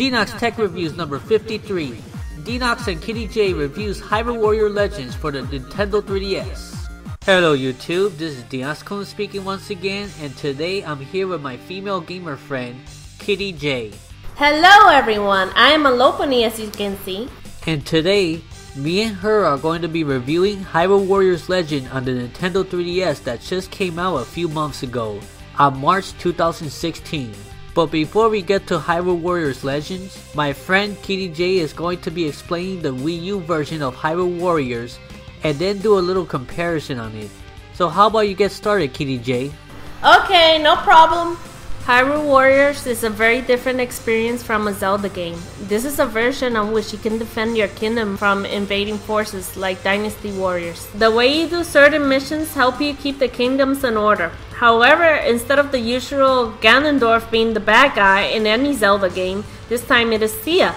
Denox Tech Reviews number 53. Denox and Kitty Jay reviews Hyrule Warrior Legends for the Nintendo 3DS. Hello YouTube, this is Denox speaking once again, and today I'm here with my female gamer friend, Kitty Jay. Hello everyone, I am Alopony as you can see. And today, me and her are going to be reviewing Hyrule Warriors Legend on the Nintendo 3DS that just came out a few months ago, on March 2016. But before we get to Hyrule Warriors Legends, my friend Kitty Jay is going to be explaining the Wii U version of Hyrule Warriors and then do a little comparison on it. So how about you get started Kitty Jay? Okay, no problem. Hyrule Warriors is a very different experience from a Zelda game. This is a version on which you can defend your kingdom from invading forces like Dynasty Warriors. The way you do certain missions help you keep the kingdoms in order. However, instead of the usual Ganondorf being the bad guy in any Zelda game, this time it is Cia.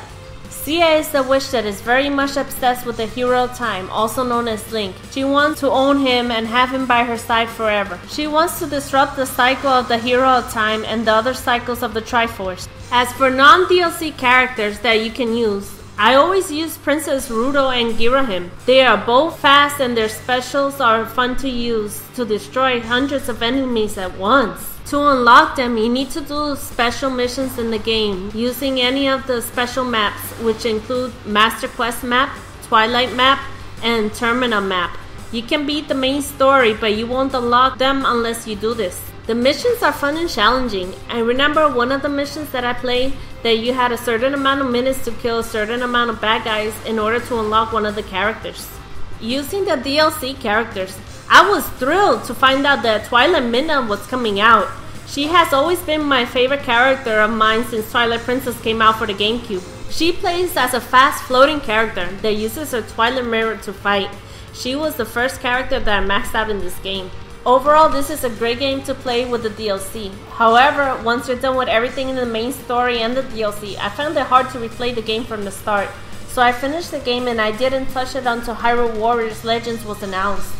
Cia is a witch that is very much obsessed with the hero of time, also known as Link. She wants to own him and have him by her side forever. She wants to disrupt the cycle of the hero of time and the other cycles of the Triforce. As for non-DLC characters that you can use, I always use Princess Ruto and Ghirahim. They are both fast and their specials are fun to use to destroy hundreds of enemies at once. To unlock them, you need to do special missions in the game using any of the special maps, which include Master Quest map, Twilight map, and Termina map. You can beat the main story, but you won't unlock them unless you do this. The missions are fun and challenging. I remember one of the missions that I played that you had a certain amount of minutes to kill a certain amount of bad guys in order to unlock one of the characters. Using the DLC characters, I was thrilled to find out that Twilight Midna was coming out. She has always been my favorite character of mine since Twilight Princess came out for the GameCube. She plays as a fast floating character that uses her Twilight Mirror to fight. She was the first character that I maxed out in this game. Overall, this is a great game to play with the DLC. However, once you're done with everything in the main story and the DLC, I found it hard to replay the game from the start. So I finished the game and I didn't touch it until Hyrule Warriors Legends was announced.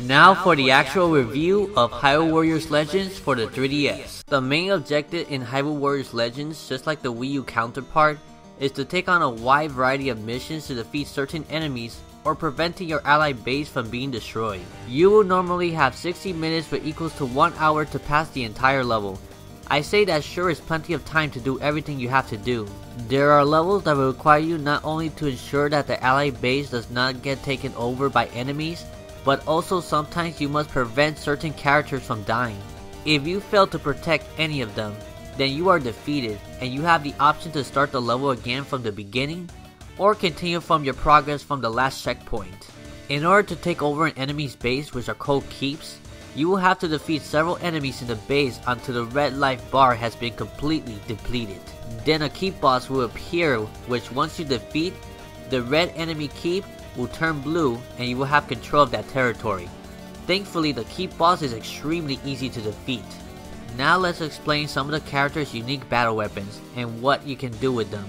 Now for the actual review of Hyrule Warriors Legends for the 3DS. The main objective in Hyrule Warriors Legends, just like the Wii U counterpart, is to take on a wide variety of missions to defeat certain enemies or preventing your ally base from being destroyed. You will normally have 60 minutes which equals to 1 hour to pass the entire level. I say that sure is plenty of time to do everything you have to do. There are levels that will require you not only to ensure that the ally base does not get taken over by enemies, but also sometimes you must prevent certain characters from dying. If you fail to protect any of them, then you are defeated and you have the option to start the level again from the beginning or continue from your progress from the last checkpoint. In order to take over an enemy's base which are called keeps, you will have to defeat several enemies in the base until the red life bar has been completely depleted. Then a keep boss will appear which once you defeat, the red enemy keep will turn blue and you will have control of that territory. Thankfully the keep boss is extremely easy to defeat. Now let's explain some of the characters' unique battle weapons and what you can do with them.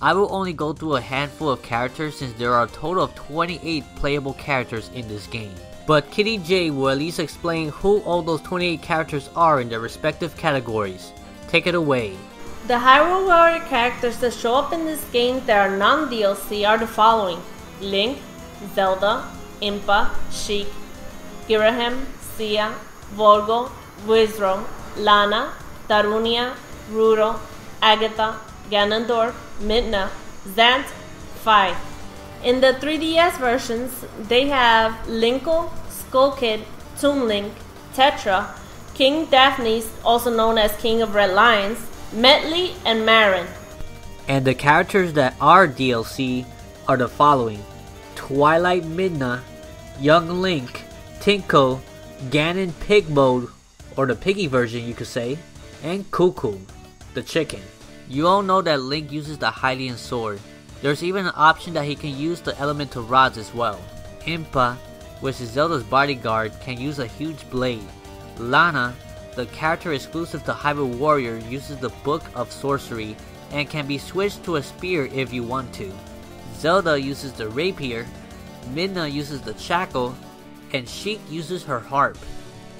I will only go through a handful of characters since there are a total of 28 playable characters in this game. But Kitty Jay will at least explain who all those 28 characters are in their respective categories. Take it away. The Hyrule Warrior characters that show up in this game that are non-DLC are the following. Link, Zelda, Impa, Sheik, Ghirahim, Cia, Volga, Wizzro, Lana, Darunia, Ruto, Agatha, Ganondorf, Midna, Zant, Fi. In the 3DS versions, they have Linkle, Skull Kid, Toon Link, Tetra, King Daphnes, also known as King of Red Lions, Medli, and Marin. And the characters that are DLC are the following Twilight Midna, Young Link, Tingle, Ganon Pig Mode, or the piggy version you could say, and Cuckoo, the chicken. You all know that Link uses the Hylian sword. There's even an option that he can use the elemental rods as well. Impa, which is Zelda's bodyguard, can use a huge blade. Lana, the character exclusive to Hyrule Warrior, uses the Book of Sorcery and can be switched to a spear if you want to. Zelda uses the rapier, Midna uses the shackle, and Sheik uses her harp.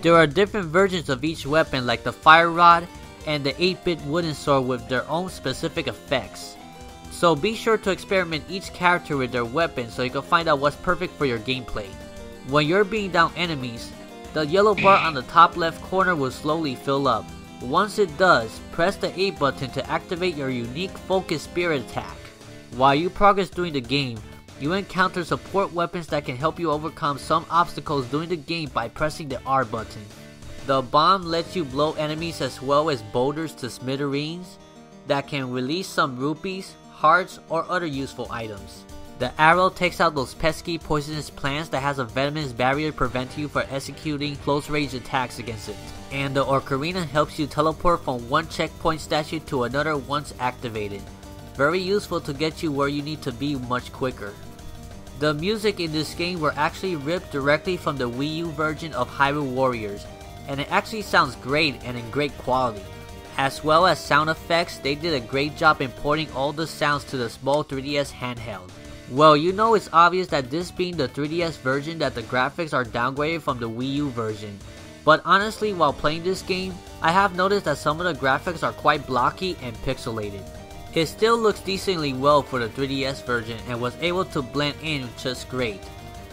There are different versions of each weapon like the fire rod and the 8-bit wooden sword with their own specific effects. So be sure to experiment each character with their weapons so you can find out what's perfect for your gameplay. When you're beating down enemies, the yellow bar on the top left corner will slowly fill up. Once it does, press the A button to activate your unique Focus Spirit attack. While you progress during the game, you encounter support weapons that can help you overcome some obstacles during the game by pressing the R button. The bomb lets you blow enemies as well as boulders to smithereens that can release some rupees, hearts, or other useful items. The arrow takes out those pesky poisonous plants that has a venomous barrier preventing you from executing close range attacks against it. And the ocarina helps you teleport from one checkpoint statue to another once activated. Very useful to get you where you need to be much quicker. The music in this game were actually ripped directly from the Wii U version of Hyrule Warriors, and it actually sounds great and in great quality. As well as sound effects, they did a great job importing all the sounds to the small 3DS handheld. Well, you know it's obvious that this being the 3DS version that the graphics are downgraded from the Wii U version. But honestly, while playing this game, I have noticed that some of the graphics are quite blocky and pixelated. It still looks decently well for the 3DS version and was able to blend in just great.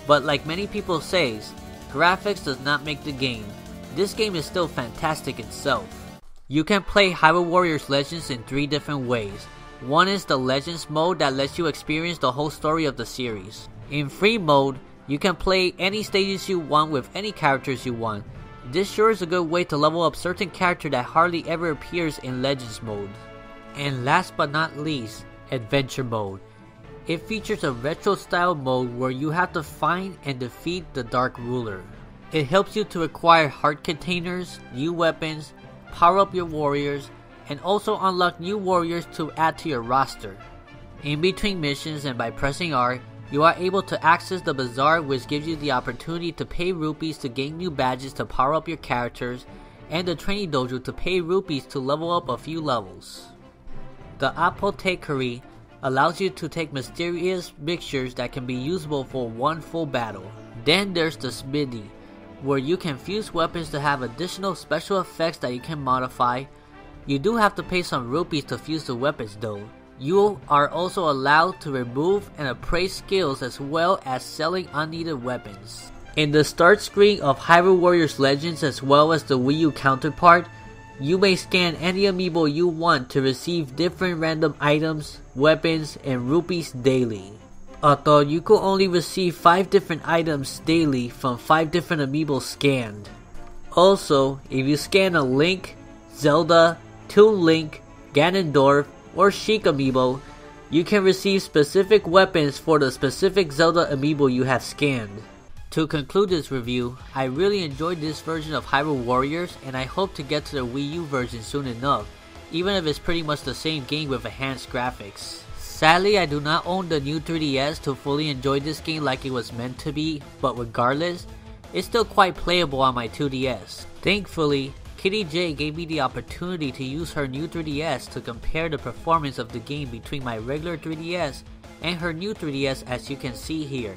But like many people say, graphics does not make the game. This game is still fantastic itself. You can play Hyrule Warriors Legends in three different ways. One is the Legends mode that lets you experience the whole story of the series. In free mode, you can play any stages you want with any characters you want. This sure is a good way to level up certain character that hardly ever appears in Legends mode. And last but not least, Adventure mode. It features a retro style mode where you have to find and defeat the Dark Ruler. It helps you to acquire heart containers, new weapons, power up your warriors, and also unlock new warriors to add to your roster. In between missions and by pressing R, you are able to access the bazaar which gives you the opportunity to pay rupees to gain new badges to power up your characters, and the training dojo to pay rupees to level up a few levels. The Apothecary allows you to take mysterious mixtures that can be usable for one full battle. Then there's the Smithy, where you can fuse weapons to have additional special effects that you can modify you do have to pay some rupees to fuse the weapons though. You are also allowed to remove and appraise skills as well as selling unneeded weapons. In the start screen of Hyrule Warriors Legends as well as the Wii U counterpart, you may scan any amiibo you want to receive different random items, weapons, and rupees daily. Although you could only receive 5 different items daily from 5 different amiibo scanned. Also, if you scan a Link, Zelda, Toon Link, Ganondorf, or Sheik amiibo, you can receive specific weapons for the specific Zelda amiibo you have scanned. To conclude this review, I really enjoyed this version of Hyrule Warriors and I hope to get to the Wii U version soon enough, even if it's pretty much the same game with enhanced graphics. Sadly, I do not own the new 3DS to fully enjoy this game like it was meant to be, but regardless, it's still quite playable on my 2DS. Thankfully, Kitty Jay gave me the opportunity to use her new 3DS to compare the performance of the game between my regular 3DS and her new 3DS as you can see here.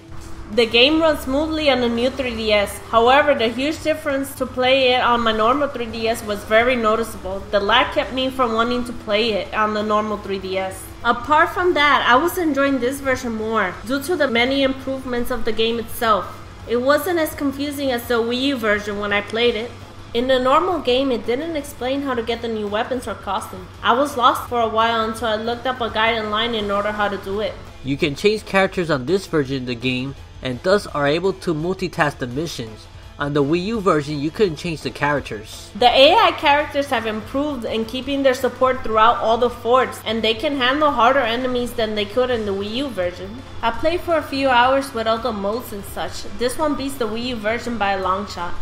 The game runs smoothly on the new 3DS, however the huge difference to play it on my normal 3DS was very noticeable. The lag kept me from wanting to play it on the normal 3DS. Apart from that, I was enjoying this version more, due to the many improvements of the game itself. It wasn't as confusing as the Wii U version when I played it. In the normal game, it didn't explain how to get the new weapons or costume. I was lost for a while until I looked up a guide online in order how to do it. You can change characters on this version of the game and thus are able to multitask the missions. On the Wii U version, you couldn't change the characters. The AI characters have improved in keeping their support throughout all the forts, and they can handle harder enemies than they could in the Wii U version. I played for a few hours with all the modes and such. This one beats the Wii U version by a long shot.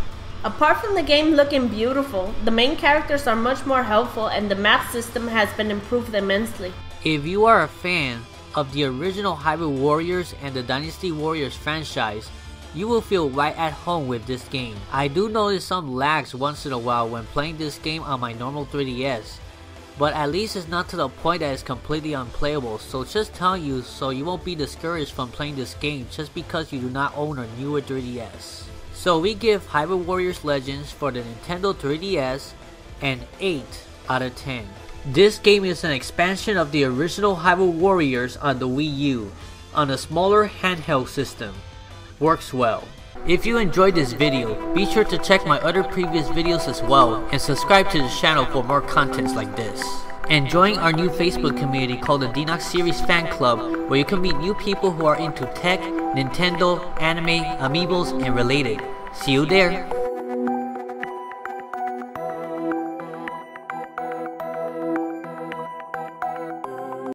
Apart from the game looking beautiful, the main characters are much more helpful and the map system has been improved immensely. If you are a fan of the original Hyrule Warriors and the Dynasty Warriors franchise, you will feel right at home with this game. I do notice some lags once in a while when playing this game on my normal 3DS, but at least it's not to the point that it's completely unplayable, so just tell you so you won't be discouraged from playing this game just because you do not own a newer 3DS. So we give Hyrule Warriors Legends for the Nintendo 3DS an 8 out of 10. This game is an expansion of the original Hyrule Warriors on the Wii U, on a smaller handheld system. Works well. If you enjoyed this video, be sure to check my other previous videos as well and subscribe to the channel for more contents like this. And join our new Facebook community called the Denox Series Fan Club where you can meet new people who are into tech, Nintendo, anime, amiibos, and related. See you there!